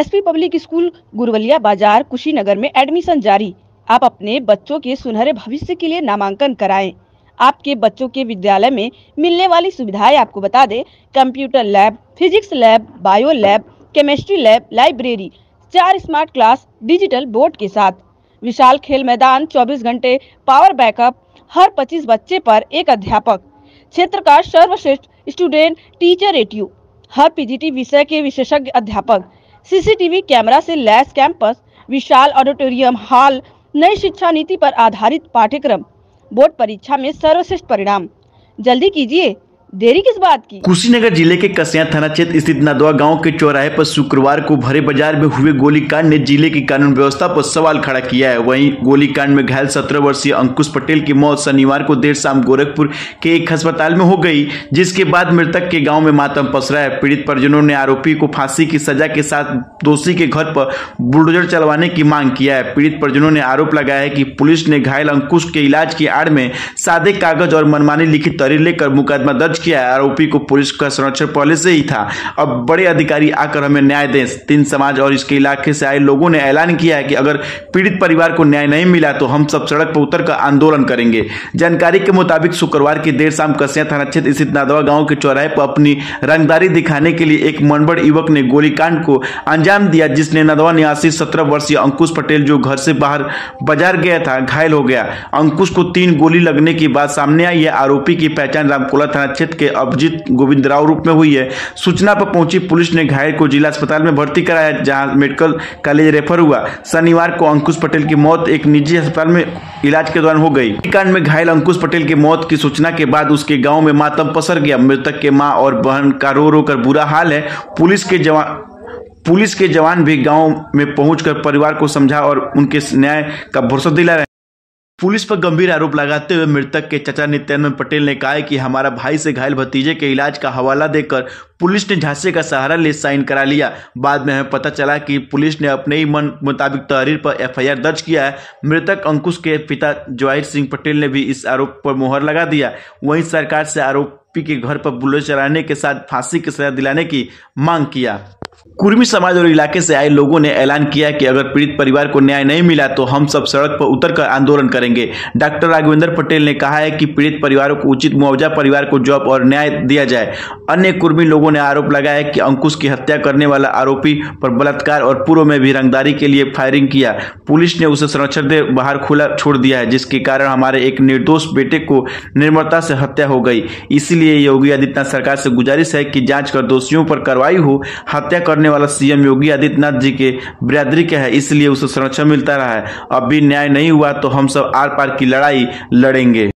SP public school Gurwaliya बाज़ार कुशीनगर में admission जारी। आप अपने बच्चों के सुनहरे भविष्य के लिए नामांकन कराएँ। आपके बच्चों के विद्यालय में मिलने वाली सुविधाएँ आपको बता दें। Computer lab, physics lab, bio lab, chemistry lab, library, चार स्मार्ट क्लास, डिजिटल बोर्ड के साथ। विशाल खेल मैदान 24 घंटे पावर बैकअप, हर 25 बच्चे पर एक अध्यापक। क्षेत्र का सर्वश्रेष्ठ स्टूडेंट, टीचर रेटियो। हर पीजीटी विषय के विशेषज्ञ अध्यापक। सीसीटीवी कैमरा से लैस कैंपस, विशाल ऑडिटोरियम हॉल, नई शिक्षा नीति पर आधारित पाठ्यक्रम। बोर्ड परीक्षा में सर्वश्रेष्ठ परिणाम। जल्दी कीजिए देरी किस बात की? कुशीनगर ज़िले के कसिया थाना क्षेत्र स्थित नदवा गाँव के चौराहे पर शुक्रवार को भरे बाज़ार में हुए गोलीकांड ने ज़िले की कानून व्यवस्था पर सवाल खड़ा किया है। वहीं गोलीकांड में घायल सत्रह वर्षीय अंकुश पटेल की मौत शनिवार को देर शाम गोरखपुर के एक अस्पताल में हो गई, जिसके बाद मृतक के गाँव में मातम पसरा है। पीड़ित परिजनों ने आरोपी को फांसी की सजा के साथ दोषी के घर पर बुलडोजर चलवाने की मांग किया है। पीड़ित परिजनों ने आरोप लगाया है की पुलिस ने घायल अंकुश के इलाज की आड़ में सादे कागज़ और मनमानी लिखित तहरीर लेकर मुकदमा दर्ज किया है। आरोपी को पुलिस का संरक्षण पहले से ही था। अब बड़े अधिकारी आकर हमें न्याय दें। तीन समाज और इसके इलाके से आए लोगों ने ऐलान किया है कि अगर पीड़ित परिवार को न्याय नहीं मिला तो हम सब सड़क पर उतर कर आंदोलन करेंगे। जानकारी के मुताबिक शुक्रवार की देर शाम कसिया थाना क्षेत्र स्थित नादवा गाँव के चौराहे पर अपनी रंगदारी दिखाने के लिए एक मनबड़ युवक ने गोलीकांड को अंजाम दिया, जिसने नदवा निवासी सत्रह वर्षीय अंकुश पटेल, जो घर से बाहर बाज़ार गया था, घायल हो गया। अंकुश को तीन गोली लगने की बात सामने आई। है आरोपी की पहचान रामकोला थाना क्षेत्र के अभिजीत गोविंद राव रूप में हुई है। सूचना पर पहुँची पुलिस ने घायल को जिला अस्पताल में भर्ती कराया, जहाँ मेडिकल कॉलेज रेफर हुआ। शनिवार को अंकुश पटेल की मौत एक निजी अस्पताल में इलाज के दौरान हो गई। कांड में घायल अंकुश पटेल की मौत की सूचना के बाद उसके गाँव में मातम पसर गया। मृतक के माँ और बहन का रो रो कर बुरा हाल है। पुलिस के जवान, पुलिस के जवान भी गाँव में पहुंचकर परिवार को समझा और उनके न्याय का भरोसा दिला रहे पुलिस पर गंभीर आरोप लगाते हुए मृतक के चाचा नित्यानंद पटेल ने कहा कि हमारा भाई से घायल भतीजे के इलाज का हवाला देकर पुलिस ने झांसे का सहारा ले साइन करा लिया। बाद में हमें पता चला कि पुलिस ने अपने ही मन मुताबिक तहरीर पर एफआईआर दर्ज किया है। मृतक अंकुश के पिता जवाहिर सिंह पटेल ने भी इस आरोप पर मोहर लगा दिया। वहीं सरकार से आरोपी के घर पर बुलेट चलाने के साथ फांसी की सजा दिलाने की मांग किया। कुर्मी समाज और इलाके से आए लोगों ने ऐलान किया कि अगर पीड़ित परिवार को न्याय नहीं मिला तो हम सब सड़क पर उतरकर आंदोलन करेंगे। डॉक्टर राघवेंद्र पटेल ने कहा है कि पीड़ित परिवारों को उचित मुआवजा, परिवार को जॉब और न्याय दिया जाए। अन्य कुर्मी लोगों ने आरोप लगाया कि अंकुश की हत्या करने वाला आरोपी पर बलात्कार और पूर्व में भी रंगदारी के लिए फायरिंग किया। पुलिस ने उसे संरक्षण दे बाहर खुला छोड़ दिया है, जिसके कारण हमारे एक निर्दोष बेटे को निर्मलता से हत्या हो गई। इसलिए योगी आदित्यनाथ सरकार से गुजारिश है कि जाँच कर दोषियों पर कार्रवाई हो। हत्या करने वाला सीएम योगी आदित्यनाथ जी के बिरादरी का है, इसलिए उसे संरक्षण मिलता रहा है। अब भी न्याय नहीं हुआ तो हम सब आर पार की लड़ाई लड़ेंगे।